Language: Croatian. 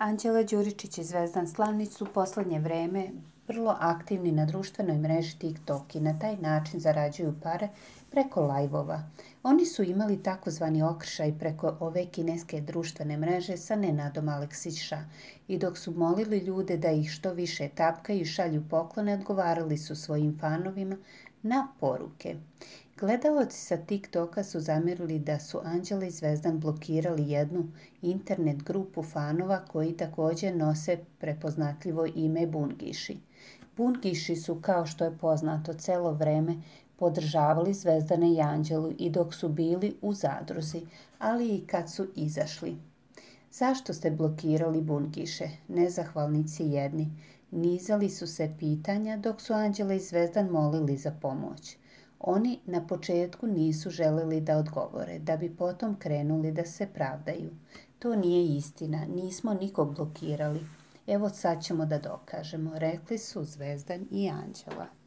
Anđela Đuričić i Zvezdan Slavnić su u posljednje vreme vrlo aktivni na društvenoj mreži TikTok i na taj način zarađuju pare preko lajvova. Oni su imali takozvani okršaj preko ove kineske društvene mreže sa Nenadom Aleksića i dok su molili ljude da ih što više tapkaju i šalju poklone, odgovarali su svojim fanovima na poruke. Gledaoci sa TikToka su zamjerili da su Anđela i Zvezdan blokirali jednu internet grupu fanova koji također nose prepoznatljivo ime Bungiši. Bungiši su, kao što je poznato, celo vreme podržavali Zvezdane i Anđelu i dok su bili u zadruzi, ali i kad su izašli. Zašto ste blokirali Bungiše? Nezahvalnici jedni. Nizali su se pitanja dok su Anđela i Zvezdan molili za pomoć. Oni na početku nisu želeli da odgovore, da bi potom krenuli da se pravdaju. To nije istina, nismo nikog blokirali. Evo sad ćemo da dokažemo, rekli su Zvezdan i Anđela.